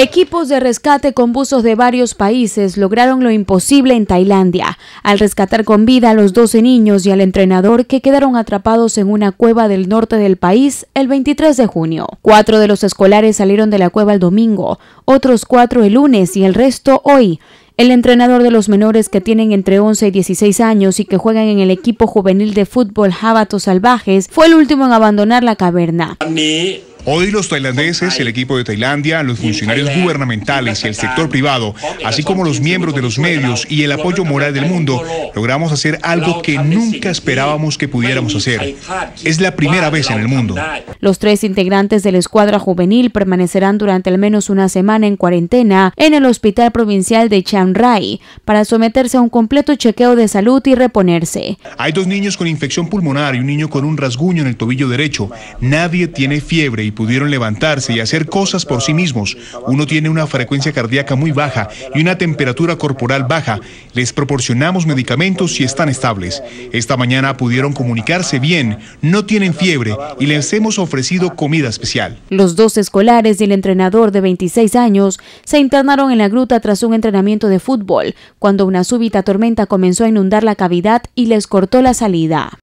Equipos de rescate con buzos de varios países lograron lo imposible en Tailandia, al rescatar con vida a los 12 niños y al entrenador que quedaron atrapados en una cueva del norte del país el 23 de junio. Cuatro de los escolares salieron de la cueva el domingo, otros cuatro el lunes y el resto hoy. El entrenador de los menores que tienen entre 11 y 16 años y que juegan en el equipo juvenil de fútbol Jabatos Salvajes fue el último en abandonar la caverna. Hoy los tailandeses, el equipo de Tailandia, los funcionarios gubernamentales y el sector privado, así como los miembros de los medios y el apoyo moral del mundo, logramos hacer algo que nunca esperábamos que pudiéramos hacer. Es la primera vez en el mundo. Los tres integrantes de la escuadra juvenil permanecerán durante al menos una semana en cuarentena en el Hospital Provincial de Chiang Rai para someterse a un completo chequeo de salud y reponerse. Hay dos niños con infección pulmonar y un niño con un rasguño en el tobillo derecho. Nadie tiene fiebre pudieron levantarse y hacer cosas por sí mismos. Uno tiene una frecuencia cardíaca muy baja y una temperatura corporal baja. Les proporcionamos medicamentos y están estables. Esta mañana pudieron comunicarse bien, no tienen fiebre y les hemos ofrecido comida especial. Los dos escolares y el entrenador de 26 años se internaron en la gruta tras un entrenamiento de fútbol, cuando una súbita tormenta comenzó a inundar la cavidad y les cortó la salida.